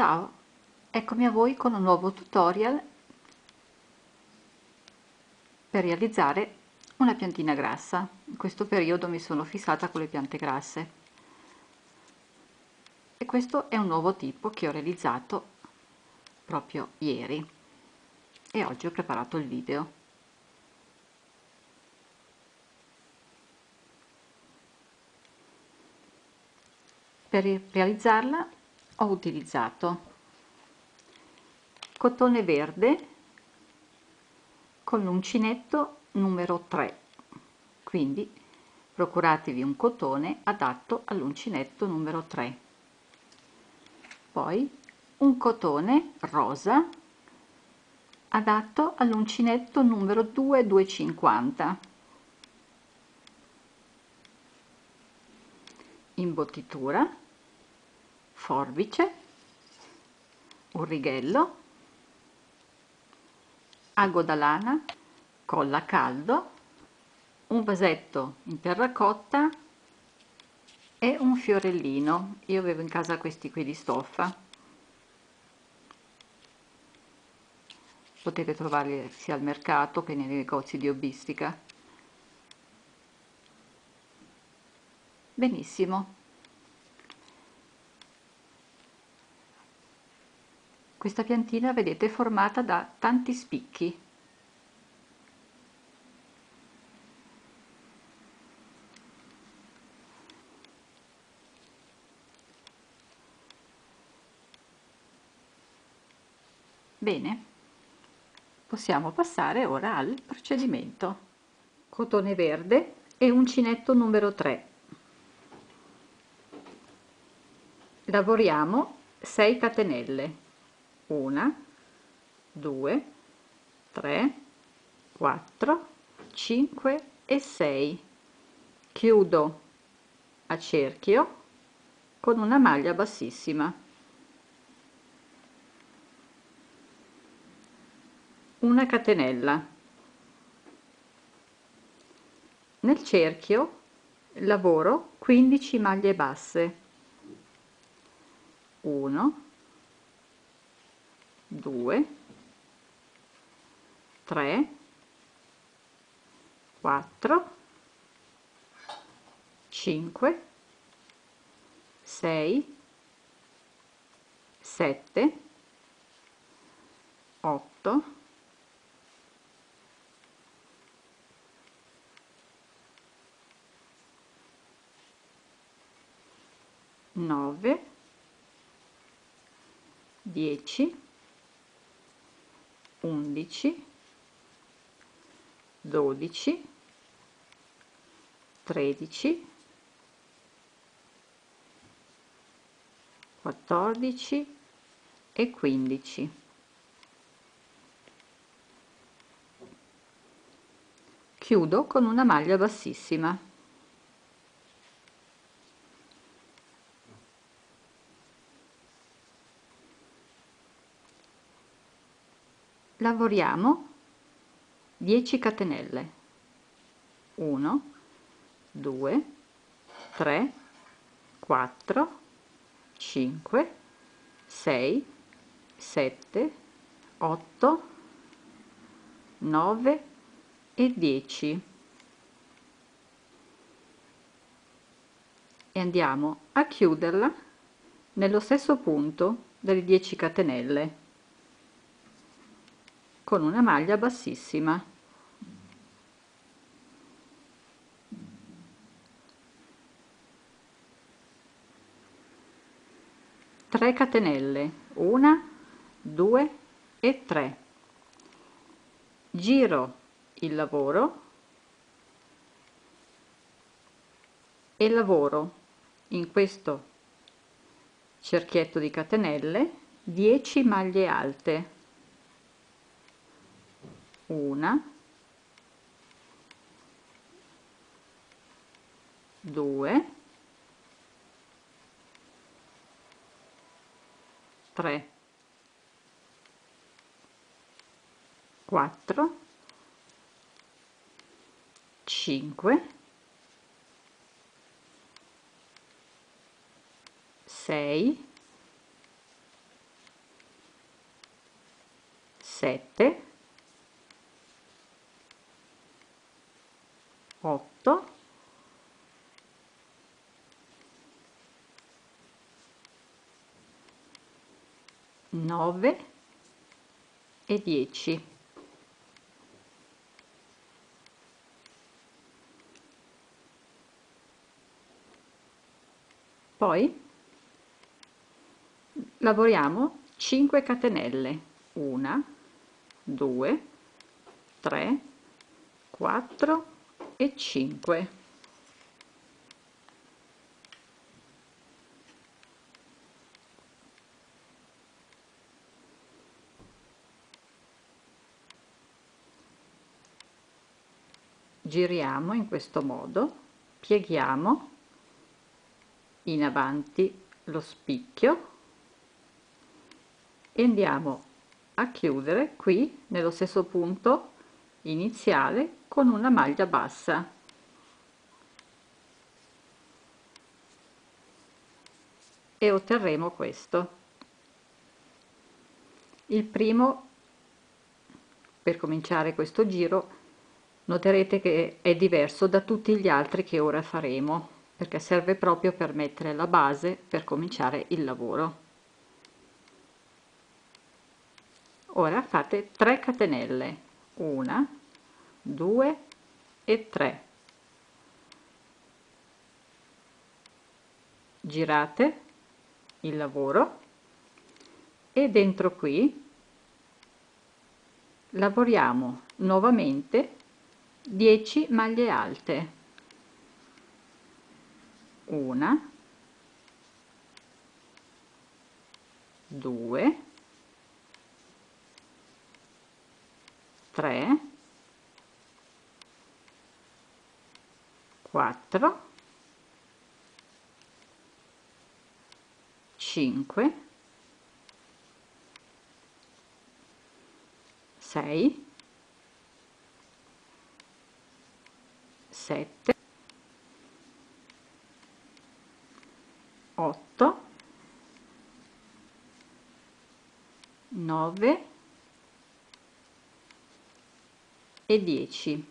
Ciao, eccomi a voi con un nuovo tutorial per realizzare una piantina grassa. In questo periodo mi sono fissata con le piante grasse e questo è un nuovo tipo che ho realizzato proprio ieri e oggi ho preparato il video. Per realizzarla ho utilizzato cotone verde con l'uncinetto numero 3 quindi procuratevi un cotone adatto all'uncinetto numero 3 poi un cotone rosa adatto all'uncinetto numero 2 250 imbottitura forbice, un righello, ago da lana, colla a caldo, un vasetto in terracotta e un fiorellino. Io avevo in casa questi qui di stoffa. Potete trovarli sia al mercato che nei negozi di hobbistica. Benissimo. Questa piantina vedete è formata da tanti spicchi. Bene, possiamo passare ora al procedimento. Cotone verde e uncinetto numero 3. Lavoriamo 6 catenelle una, due, tre, quattro, cinque e sei. Chiudo a cerchio con una maglia bassissima. Una catenella. Nel cerchio lavoro 15 maglie basse. 1 2 3 4 5 6 7 8 9 10 11 12 13 14 e 15 chiudo con una maglia bassissima lavoriamo. 10 catenelle. 1 2 3 4 5 6 7 8 9 e 10 e andiamo a chiuderla nello stesso punto delle 10 catenelle con una maglia bassissima. Catenelle una due e tre. Giro il lavoro e lavoro in questo cerchietto di catenelle 10 maglie alte una. Due. Tre. Quattro. Cinque. Sei. 7 8 9 e 10 poi lavoriamo 5 catenelle. 1 2 3 4 e 5 giriamo in questo modo pieghiamo in avanti lo spicchio e andiamo a chiudere qui nello stesso punto iniziale con una maglia bassa. E otterremo questo. Il primo per cominciare questo giro noterete che è diverso da tutti gli altri che ora faremo perché serve proprio per mettere la base per cominciare il lavoro. Ora fate 3 catenelle una 2 e 3 girate il lavoro e dentro qui lavoriamo nuovamente 10 maglie alte. Una 2 3 4 5 6 7 8 9 e 10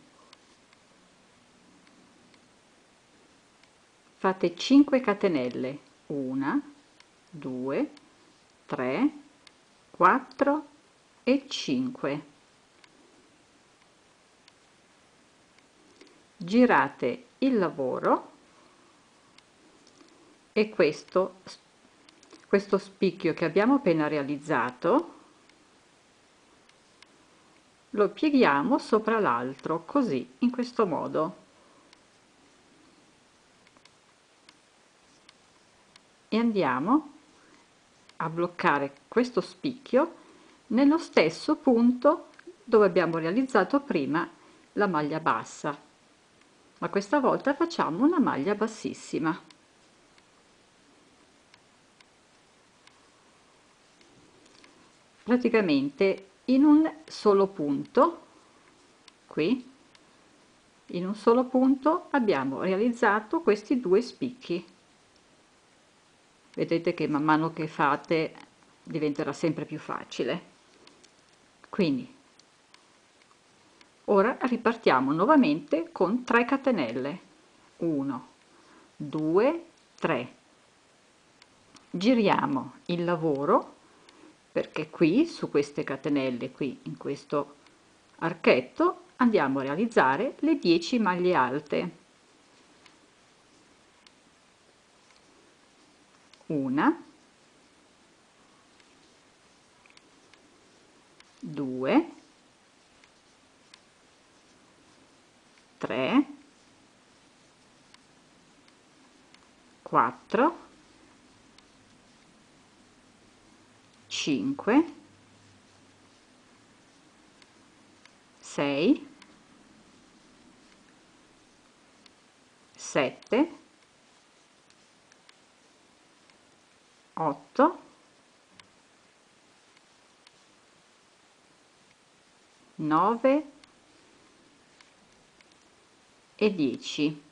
fate 5 catenelle. 1 2 3 4 e 5 girate il lavoro e questo questo spicchio che abbiamo appena realizzato lo pieghiamo sopra l'altro così in questo modo. E andiamo a bloccare questo spicchio nello stesso punto dove abbiamo realizzato prima la maglia bassa. Ma questa volta facciamo una maglia bassissima. Praticamente in un solo punto qui in un solo punto abbiamo realizzato questi due spicchi. Vedete che man mano che fate diventerà sempre più facile. Quindi ora ripartiamo nuovamente con 3 catenelle. 1 2 3 giriamo il lavoro perché qui su queste catenelle qui in questo archetto andiamo a realizzare le 10 maglie alte. Una due tre quattro 5 6 7 8 9 e 10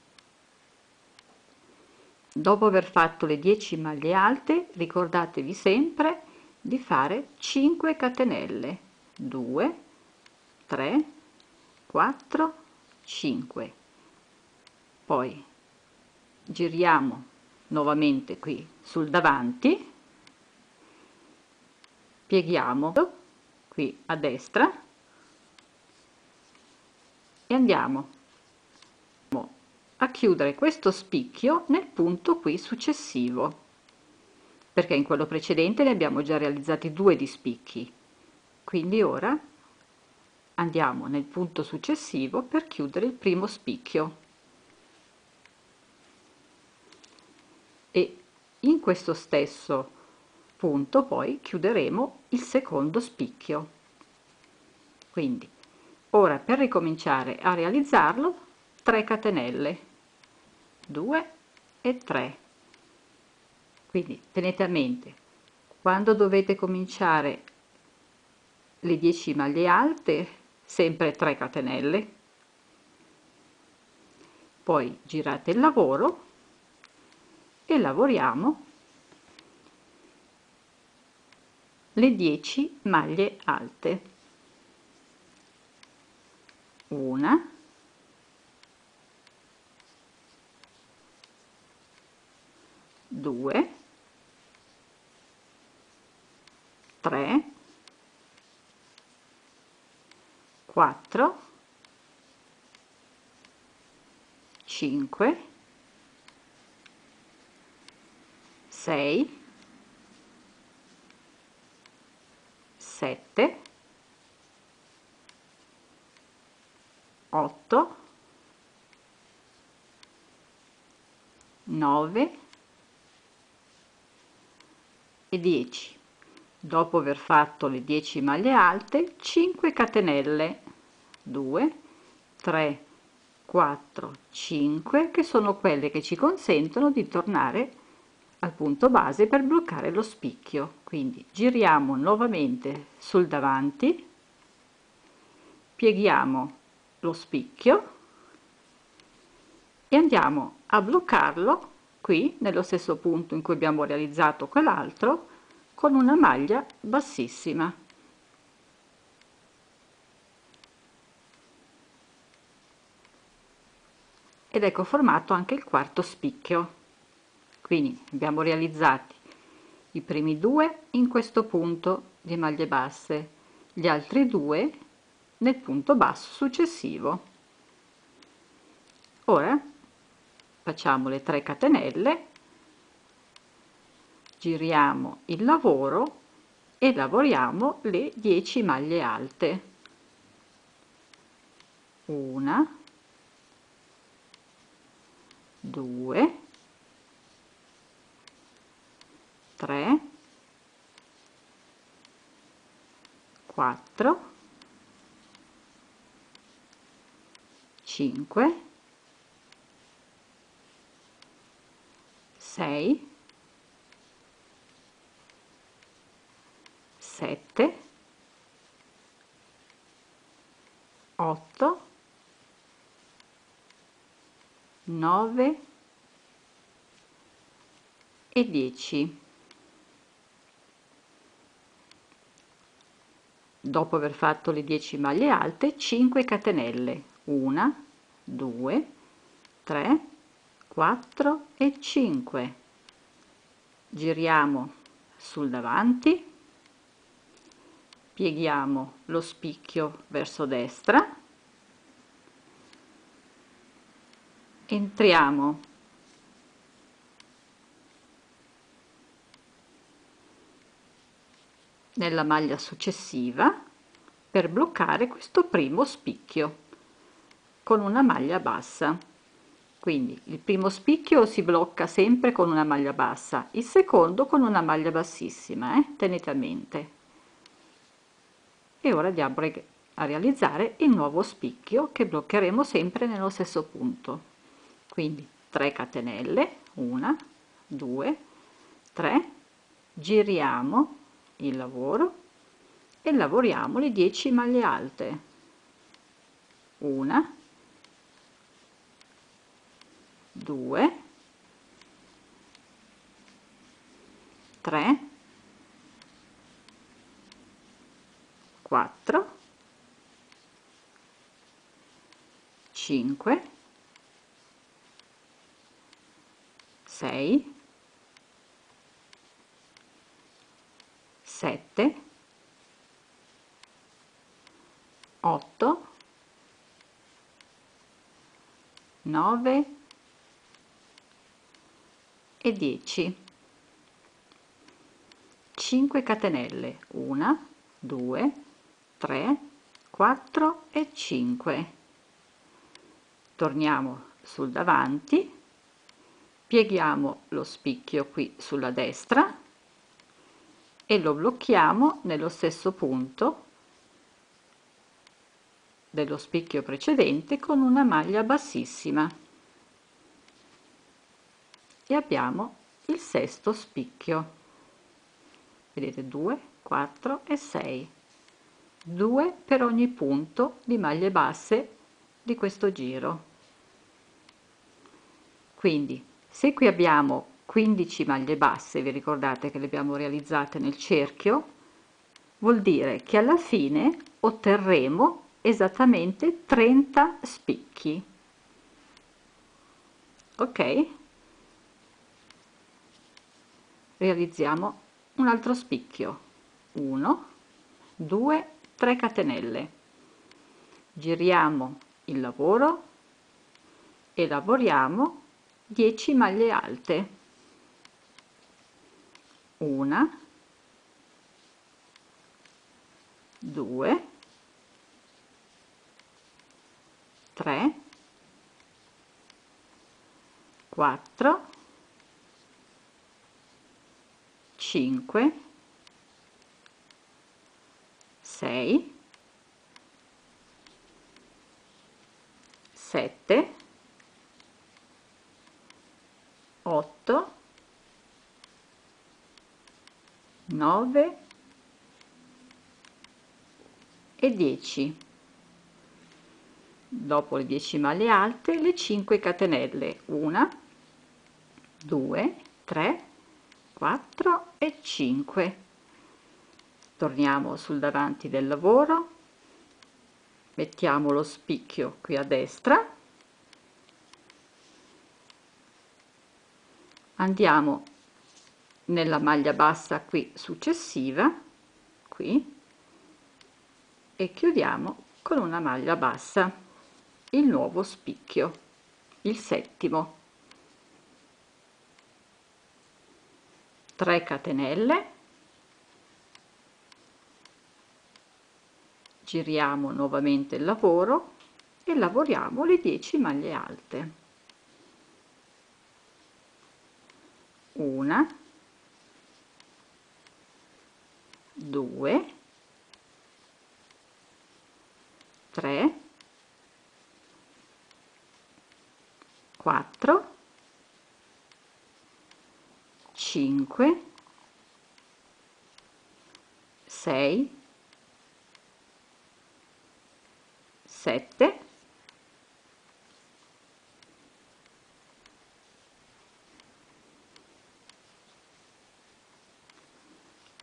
dopo aver fatto le 10 maglie alte ricordatevi sempre di fare 5 catenelle. 2 3 4 5 poi giriamo nuovamente qui sul davanti. Pieghiamo qui a destra. E andiamo a chiudere questo spicchio nel punto qui successivo perché in quello precedente ne abbiamo già realizzati due di spicchi. Quindi ora andiamo nel punto successivo per chiudere il primo spicchio. E in questo stesso punto poi chiuderemo il secondo spicchio. Quindi ora per ricominciare a realizzarlo 3 catenelle. 2 e 3 quindi tenete a mente quando dovete cominciare le 10 maglie alte sempre 3 catenelle poi girate il lavoro e lavoriamo le 10 maglie alte. Una 2 3 4 5 6 7 8 9 e 10 dopo aver fatto le 10 maglie alte 5 catenelle. 2 3 4 5 che sono quelle che ci consentono di tornare al punto base per bloccare lo spicchio. Quindi giriamo nuovamente sul davanti pieghiamo lo spicchio e andiamo a bloccarlo qui nello stesso punto in cui abbiamo realizzato quell'altro con una maglia bassissima. Ed ecco formato anche il quarto spicchio. Quindi abbiamo realizzati i primi due in questo punto di maglie basse gli altri due nel punto basso successivo. Ora facciamo le 3 catenelle giriamo il lavoro e lavoriamo le 10 maglie alte. Una due tre quattro cinque 6 7 8 9 e 10 dopo aver fatto le 10 maglie alte 5 catenelle. 1 2 3 4 e 5 giriamo sul davanti pieghiamo lo spicchio verso destra. Entriamo. Nella maglia successiva per bloccare questo primo spicchio con una maglia bassa. Quindi il primo spicchio si blocca sempre con una maglia bassa il secondo con una maglia bassissima eh? tenete a mente e ora andiamo a realizzare il nuovo spicchio che bloccheremo sempre nello stesso punto. Quindi 3 catenelle 1 2 3 giriamo il lavoro e lavoriamo le 10 maglie alte. Una 2 3 4 5 6 7 8 9 e 10 5 catenelle 1 2 3 4 e 5 torniamo sul davanti. Pieghiamo lo spicchio qui sulla destra e lo blocchiamo nello stesso punto dello spicchio precedente con una maglia bassissima. E abbiamo il sesto spicchio. Vedete 2 4 e 6 2 per ogni punto di maglie basse di questo giro. Quindi se qui abbiamo 15 maglie basse vi ricordate che le abbiamo realizzate nel cerchio vuol dire che alla fine otterremo esattamente 30 spicchi. Ok? Realizziamo un altro spicchio. 1 2 3 catenelle. Giriamo il lavoro e lavoriamo 10 maglie alte. Una due tre quattro cinque sei sette otto 9 e 10 dopo le 10 maglie alte le 5 catenelle. 1 2 3 4 e 5 torniamo sul davanti del lavoro. Mettiamo lo spicchio qui a destra. Andiamo nella maglia bassa qui successiva qui e chiudiamo con una maglia bassa il nuovo spicchio il settimo. 3 catenelle giriamo nuovamente il lavoro e lavoriamo le 10 maglie alte. Una 2 3 4 5 6 7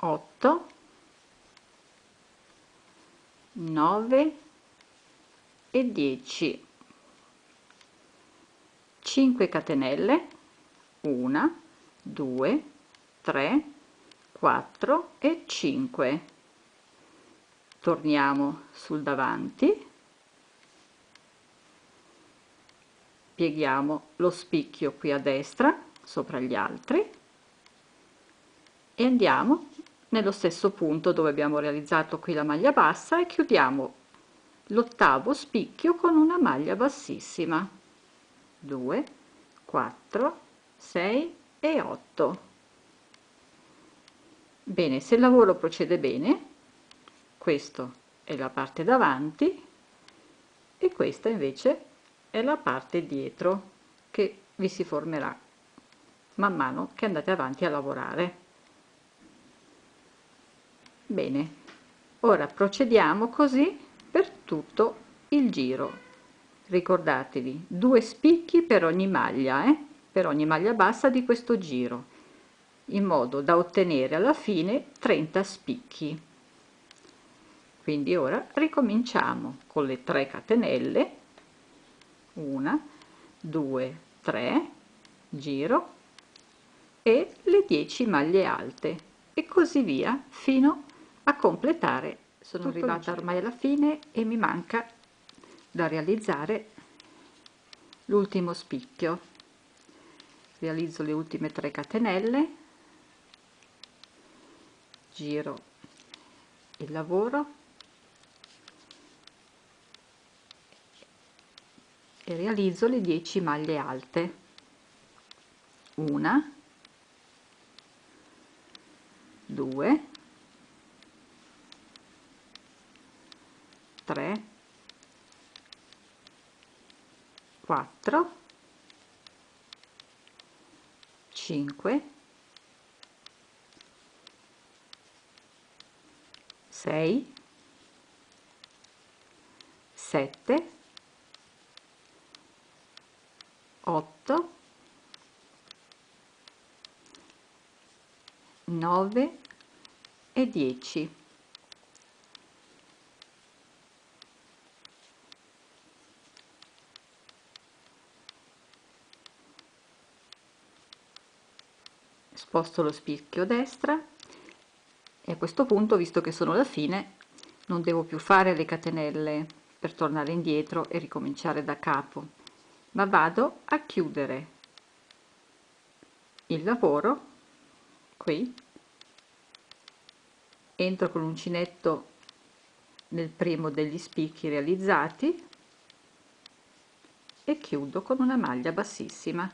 8 9 e 10 5 catenelle. 1 2 3 4 e 5 torniamo sul davanti pieghiamo lo spicchio qui a destra sopra gli altri. E andiamo nello stesso punto dove abbiamo realizzato qui la maglia bassa e chiudiamo l'ottavo spicchio con una maglia bassissima. 2 4 6 e 8 bene se il lavoro procede bene questo è la parte davanti e questa invece è la parte dietro che vi si formerà man mano che andate avanti a lavorare. Bene ora procediamo così per tutto il giro. Ricordatevi due spicchi per ogni maglia eh? per ogni maglia bassa di questo giro in modo da ottenere alla fine 30 spicchi. Quindi ora ricominciamo con le 3 catenelle una due tre giro. E le 10 maglie alte. E così via fino a completare. Sono Tutto arrivata ormai alla fine e mi manca da realizzare l'ultimo spicchio. Realizzo le ultime 3 catenelle. Giro il lavoro e realizzo le 10 maglie alte. Una 2 3 4 5 6 7 8 9 e 10 sposto lo spicchio destra e a questo punto visto che sono alla fine non devo più fare le catenelle per tornare indietro e ricominciare da capo ma vado a chiudere. Il lavoro qui. Entro con l'uncinetto nel primo degli spicchi realizzati e chiudo con una maglia bassissima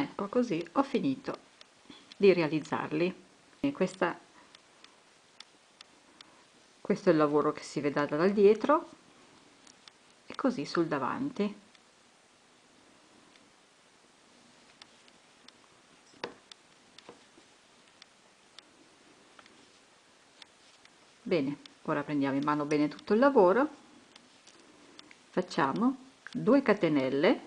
ecco così ho finito di realizzarli. E questa questo è il lavoro che si vede dal dietro e così sul davanti. Bene ora prendiamo in mano bene tutto il lavoro. Facciamo 2 catenelle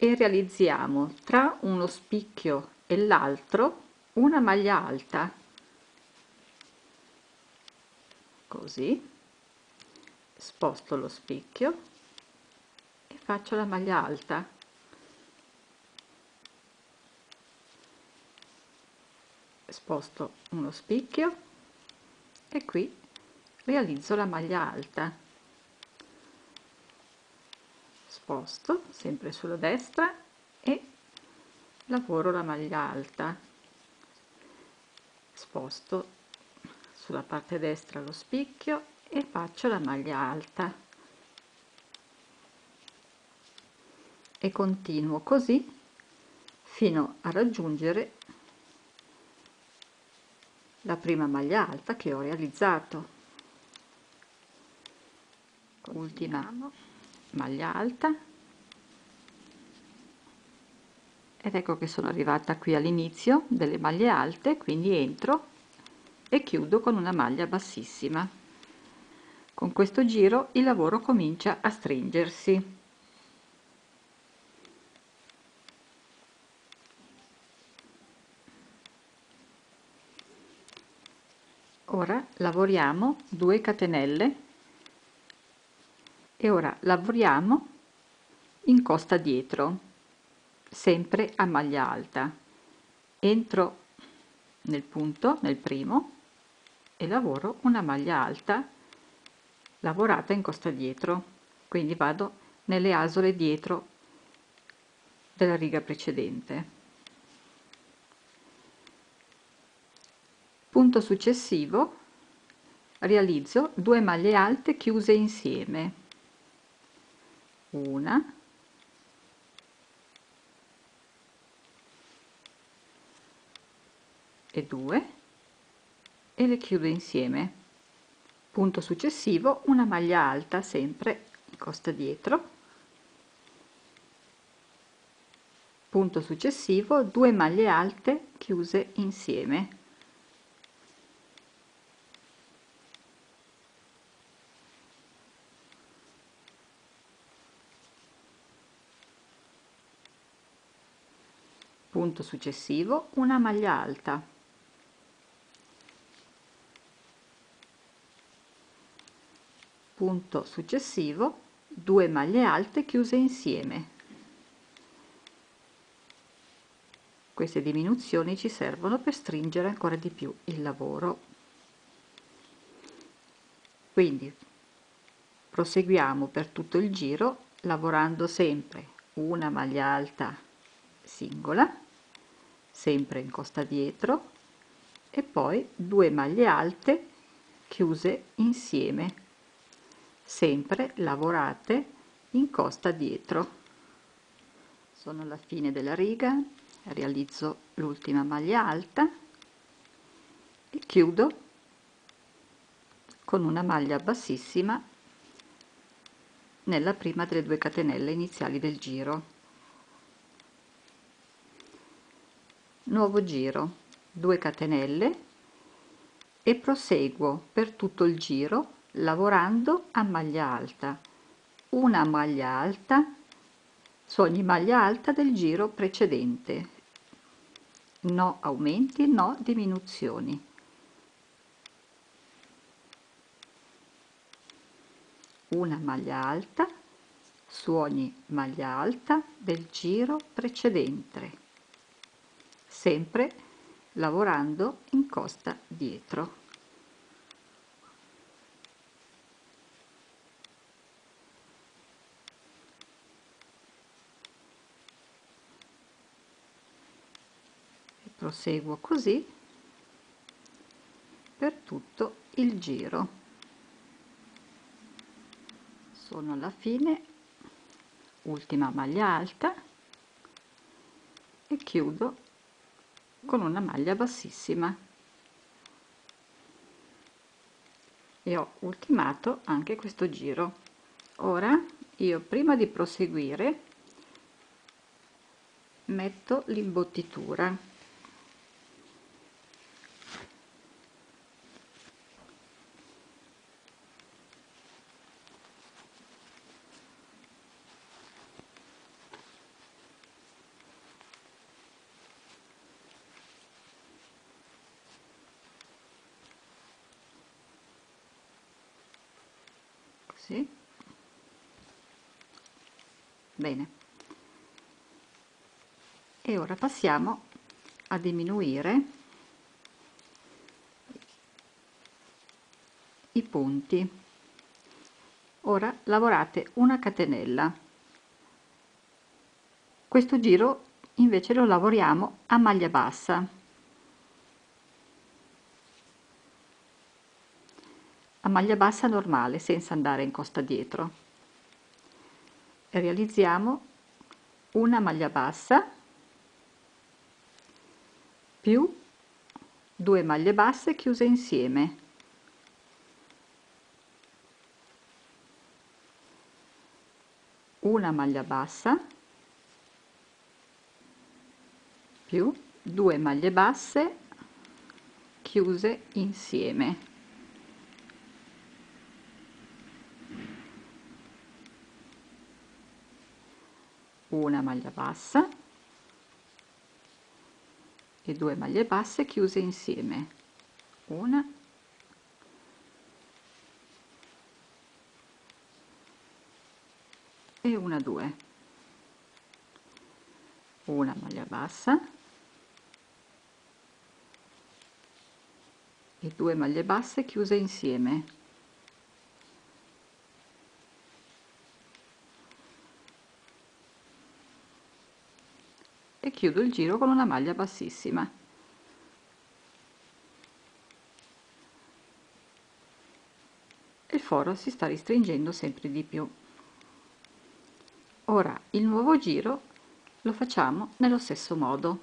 e realizziamo tra uno spicchio e l'altro una maglia alta. Così. Sposto lo spicchio e faccio la maglia alta. Sposto uno spicchio e qui realizzo la maglia alta sposto sempre sulla destra e lavoro la maglia alta. Sposto sulla parte destra lo spicchio e faccio la maglia alta. E continuo così fino a raggiungere la prima maglia alta che ho realizzato. Ultima maglia alta. Ed ecco che sono arrivata qui all'inizio delle maglie alte quindi entro e chiudo con una maglia bassissima. Con questo giro il lavoro comincia a stringersi. Ora lavoriamo 2 catenelle e ora lavoriamo in costa dietro sempre a maglia alta. Entro nel punto nel primo e lavoro una maglia alta lavorata in costa dietro. Quindi vado nelle asole dietro della riga precedente. Punto successivo realizzo due maglie alte chiuse insieme una. E due. E le chiudo insieme. Punto successivo una maglia alta sempre costa dietro. Punto successivo due maglie alte chiuse insieme punto successivo una maglia alta. Punto successivo 2 maglie alte chiuse insieme. Queste diminuzioni ci servono per stringere ancora di più il lavoro. Quindi proseguiamo per tutto il giro lavorando sempre una maglia alta singola sempre in costa dietro e poi due maglie alte chiuse insieme sempre lavorate in costa dietro. Sono alla fine della riga realizzo l'ultima maglia alta e chiudo con una maglia bassissima nella prima delle due catenelle iniziali del giro nuovo giro 2 catenelle e proseguo per tutto il giro lavorando a maglia alta. Una maglia alta su ogni maglia alta del giro precedente. No aumenti no diminuzioni. Una maglia alta su ogni maglia alta del giro precedente sempre lavorando in costa dietro. E proseguo così per tutto il giro. Sono alla fine ultima maglia alta e chiudo con una maglia bassissima. E ho ultimato anche questo giro. Ora io prima di proseguire metto l'imbottitura sì bene e ora passiamo a diminuire i punti. Ora lavorate una catenella. Questo giro invece lo lavoriamo a maglia bassa. A maglia bassa normale senza andare in costa dietro. Realizziamo una maglia bassa più due maglie basse chiuse insieme. Una maglia bassa più due maglie basse chiuse insieme. Una maglia bassa e due maglie basse chiuse insieme. Una. E una due. Una maglia bassa. E due maglie basse chiuse insieme chiudo il giro con una maglia bassissima. Il foro si sta ristringendo sempre di più. Ora il nuovo giro lo facciamo nello stesso modo.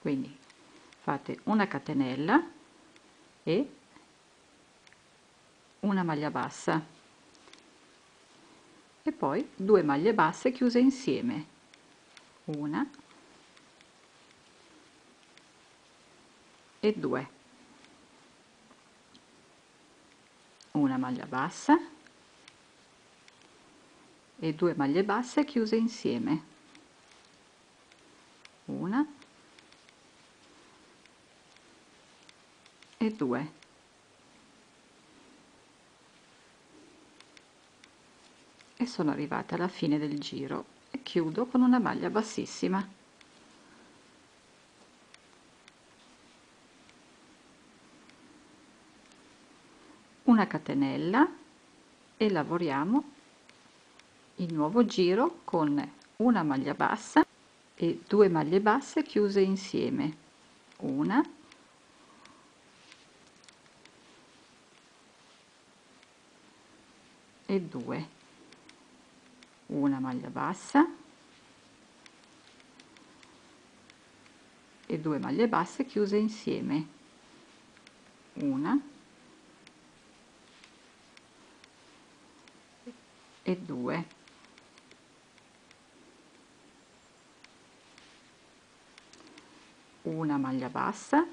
Quindi fate una catenella e una maglia bassa. E poi due maglie basse chiuse insieme. Una e due. Una maglia bassa e due maglie basse chiuse insieme. Una e due. E sono arrivata alla fine del giro e chiudo con una maglia bassissima una catenella e lavoriamo il nuovo giro con una maglia bassa e due maglie basse chiuse insieme. Una e due. Una maglia bassa e due maglie basse chiuse insieme. Una e due. Una maglia bassa.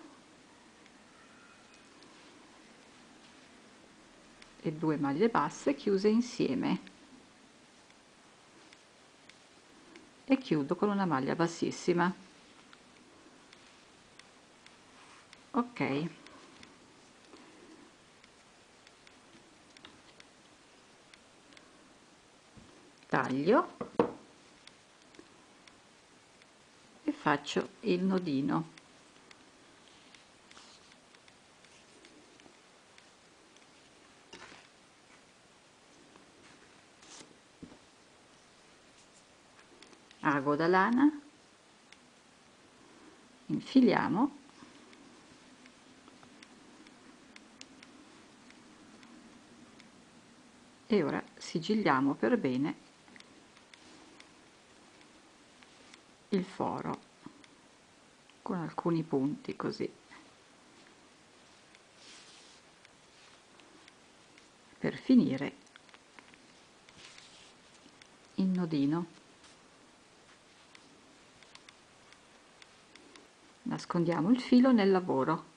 E due maglie basse chiuse insieme. E chiudo con una maglia bassissima. Ok taglio e faccio il nodino. Ago da lana infiliamo e ora sigilliamo per bene il foro con alcuni punti così. Per finire il nodino. Nascondiamo il filo nel lavoro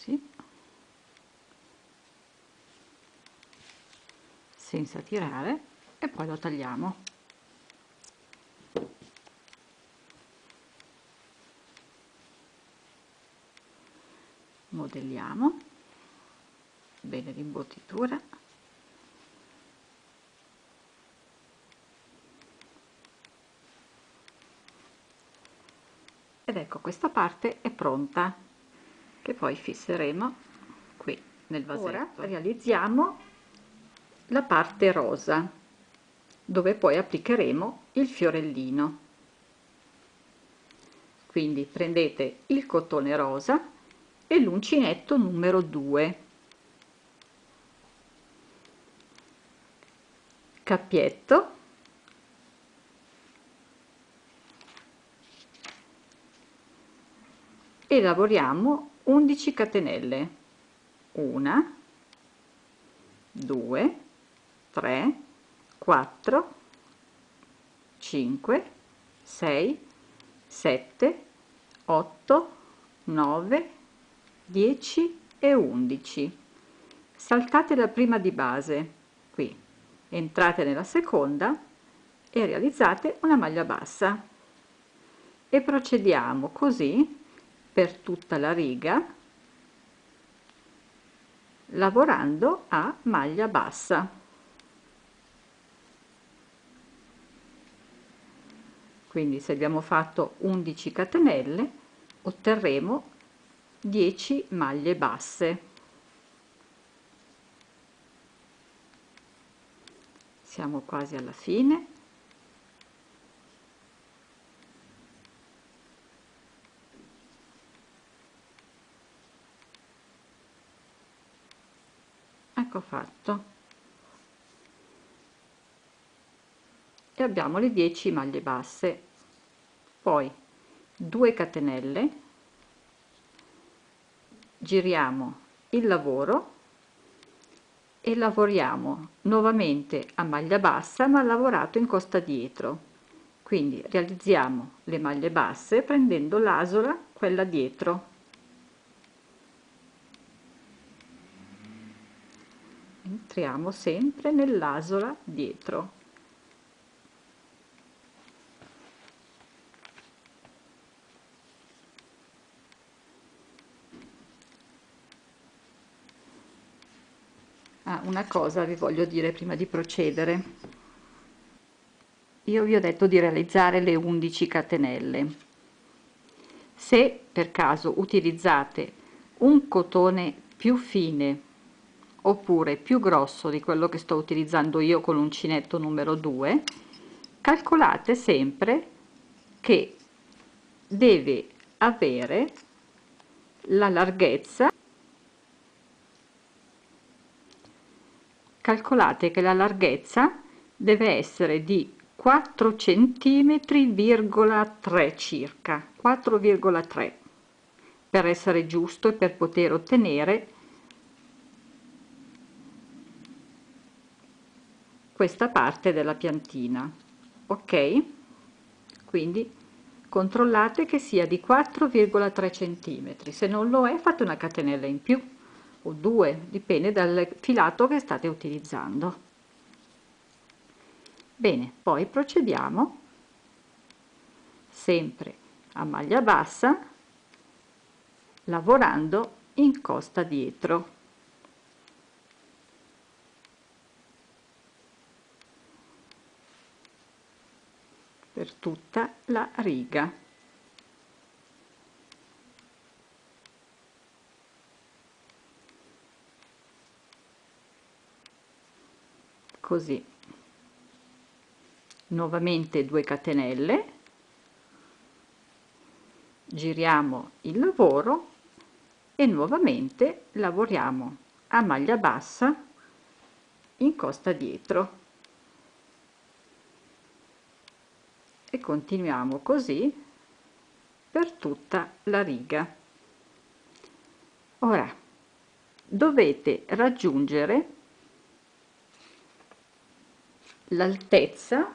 così senza tirare e poi lo tagliamo. Modelliamo bene l'imbottitura. Ed ecco questa parte è pronta che poi fisseremo qui nel vasetto. Ora realizziamo la parte rosa dove poi applicheremo il fiorellino. Quindi prendete il cotone rosa e l'uncinetto numero 2 cappietto. E lavoriamo 11 catenelle. 1 2 3 4 5 6 7 8 9 10 e 11 saltate la prima di base qui. Entrate nella seconda e realizzate una maglia bassa. E procediamo così per tutta la riga lavorando a maglia bassa quindi se abbiamo fatto 11 catenelle otterremo 10 maglie basse. Siamo quasi alla fine. Ecco fatto e abbiamo le 10 maglie basse. Poi 2 catenelle. Giriamo il lavoro e lavoriamo nuovamente a maglia bassa ma lavorato in costa dietro. Quindi realizziamo le maglie basse prendendo l'asola quella dietro. Entriamo sempre nell'asola dietro una cosa vi voglio dire prima di procedere. Io vi ho detto di realizzare le 11 catenelle. Se per caso utilizzate un cotone più fine oppure più grosso di quello che sto utilizzando io con l'uncinetto numero 2 calcolate sempre che deve avere la larghezza calcolate che la larghezza deve essere di 4 cm,3 circa 4,3 per essere giusto e per poter ottenere questa parte della piantina ok? Quindi controllate che sia di 4,3 centimetri se non lo è fate una catenella in più o due dipende dal filato che state utilizzando. Bene poi procediamo. Sempre a maglia bassa lavorando in costa dietro. Per tutta la riga così. Nuovamente 2 catenelle. Giriamo il lavoro e nuovamente lavoriamo a maglia bassa in costa dietro. E continuiamo così per tutta la riga. Ora dovete raggiungere l'altezza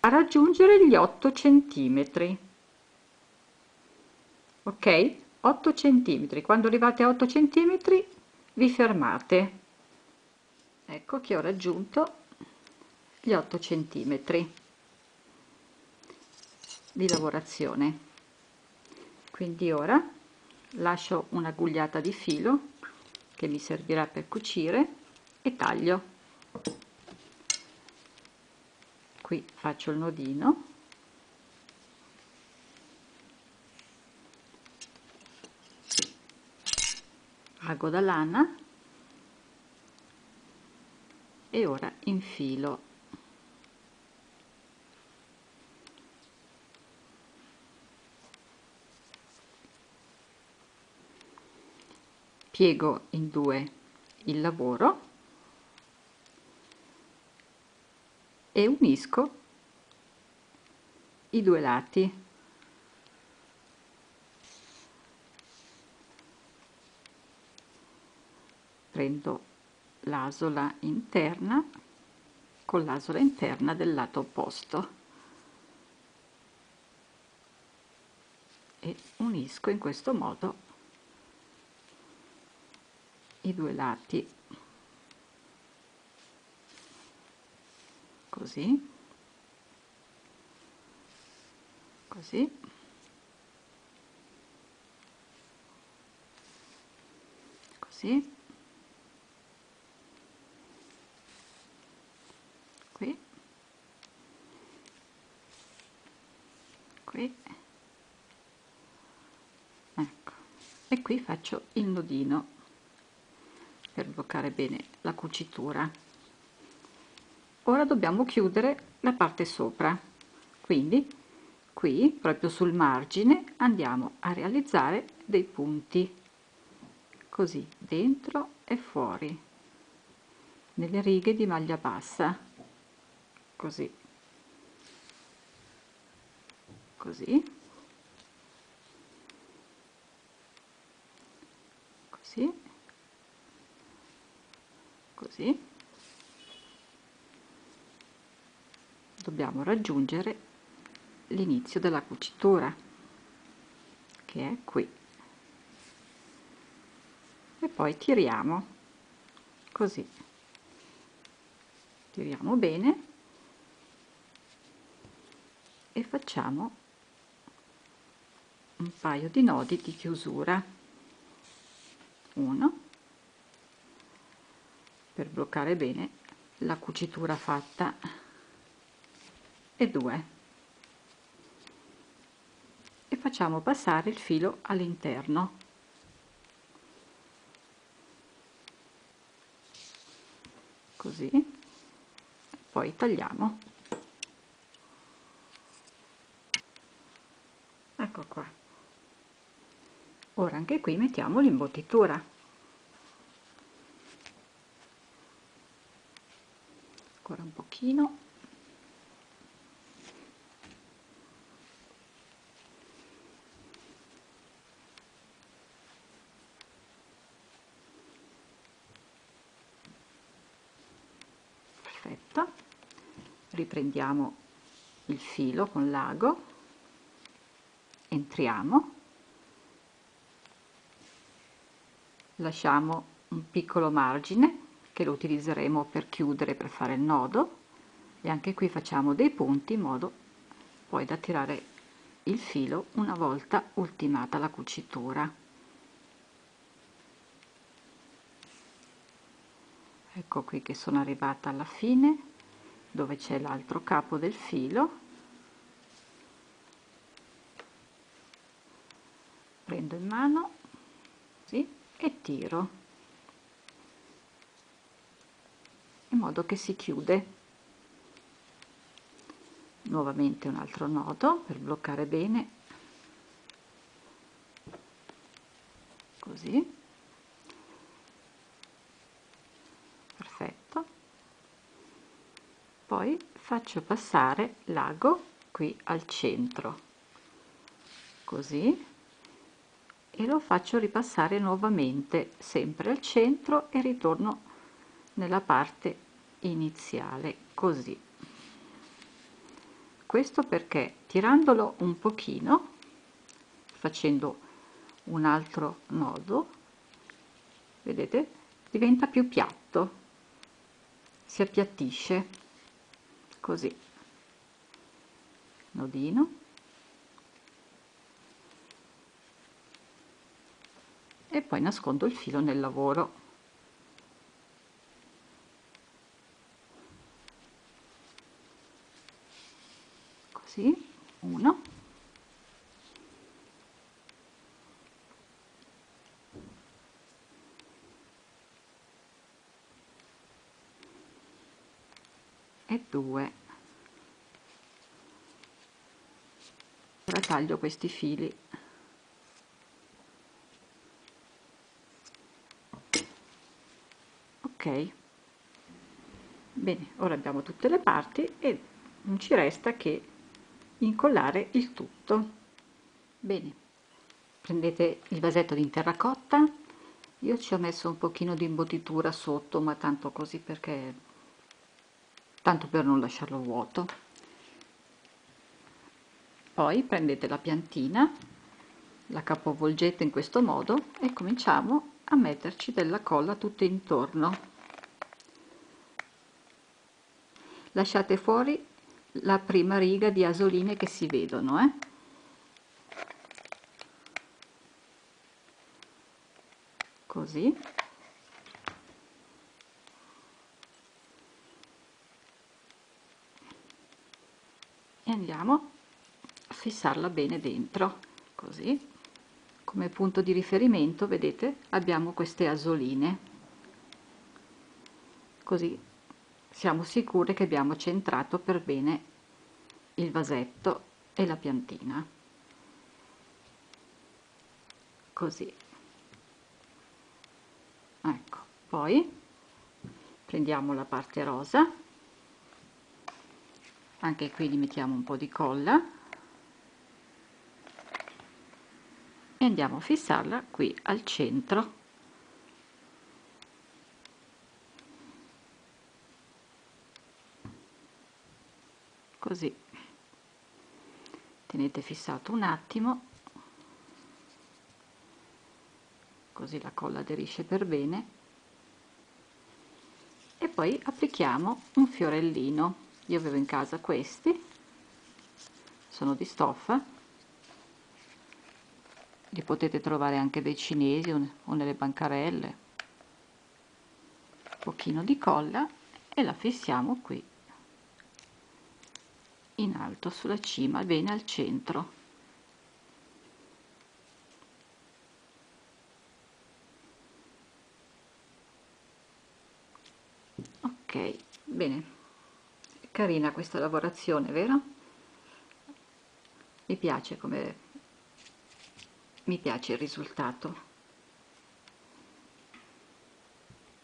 a raggiungere gli 8 centimetri. Ok? 8 centimetri. Quando arrivate a 8 centimetri vi fermate. Ecco che ho raggiunto gli 8 centimetri di lavorazione. Quindi ora lascio una gugliata di filo che mi servirà per cucire e taglio. Qui faccio il nodino. Ago da lana. E ora infilo. Piego in due il lavoro e unisco i due lati. Prendo l'asola interna con l'asola interna del lato opposto e unisco in questo modo i due lati così. Così. Così. Qui. Qui. Ecco. E qui faccio il nodino per bloccare bene la cucitura ora dobbiamo chiudere la parte sopra. Quindi qui proprio sul margine andiamo a realizzare dei punti. Così dentro e fuori. Nelle righe di maglia bassa. Così. Così. Così. Così dobbiamo raggiungere l'inizio della cucitura che è qui. E poi tiriamo così. Tiriamo bene e facciamo un paio di nodi di chiusura. Uno per bloccare bene la cucitura fatta e due. E facciamo passare il filo all'interno. Così. Poi tagliamo. Ecco qua. Ora anche qui mettiamo l'imbottitura. Ancora un pochino riprendiamo il filo con l'ago. Entriamo. Lasciamo un piccolo margine che lo utilizzeremo per chiudere per fare il nodo. E anche qui facciamo dei punti in modo poi da tirare il filo una volta ultimata la cucitura. Ecco qui che sono arrivata alla fine dove c'è l'altro capo del filo. Prendo in mano così e tiro in modo che si chiude. Nuovamente un altro nodo per bloccare bene. Così poi faccio passare l'ago qui al centro. Così. E lo faccio ripassare nuovamente sempre al centro e ritorno nella parte iniziale così. Questo perché? Tirandolo un pochino facendo un altro nodo vedete? Diventa più piatto si appiattisce così. Nodino. E poi nascondo il filo nel lavoro. Così. Uno e due. Ora taglio questi fili. Ok. Bene ora abbiamo tutte le parti e non ci resta che incollare il tutto. Bene. Prendete il vasetto di terracotta. Io ci ho messo un pochino di imbottitura sotto ma tanto così perché tanto per non lasciarlo vuoto. Poi prendete la piantina la capovolgete in questo modo e cominciamo a metterci della colla tutto intorno. Lasciate fuori la prima riga di asoline che si vedono eh? così e andiamo a fissarla bene dentro così. Come punto di riferimento vedete abbiamo queste asoline. Così siamo sicuri che abbiamo centrato per bene il vasetto e la piantina. Così. Ecco poi prendiamo la parte rosa anche qui gli mettiamo un po di colla. E andiamo a fissarla qui al centro. Così. Tenete fissato un attimo. Così la colla aderisce per bene. E poi applichiamo un fiorellino io avevo in casa questi sono di stoffa li potete trovare anche dei cinesi o nelle bancarelle. Un pochino di colla e la fissiamo qui in alto sulla cima bene al centro. Ok bene carina questa lavorazione vero? Mi piace come mi piace il risultato.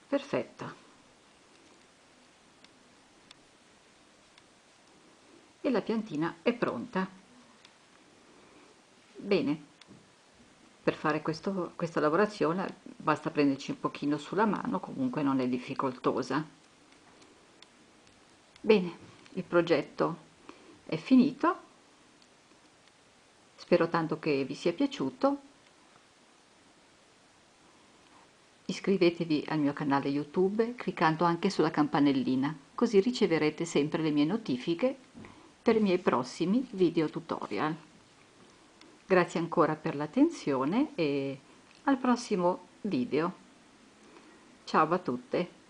Perfetta. E la piantina è pronta. Bene. Per fare questo, questa lavorazione basta prenderci un pochino sulla mano comunque non è difficoltosa. Bene il progetto è finito spero tanto che vi sia piaciuto iscrivetevi al mio canale youtube cliccando anche sulla campanellina così riceverete sempre le mie notifiche per i miei prossimi video tutorial. Grazie ancora per l'attenzione e al prossimo video. Ciao a tutte!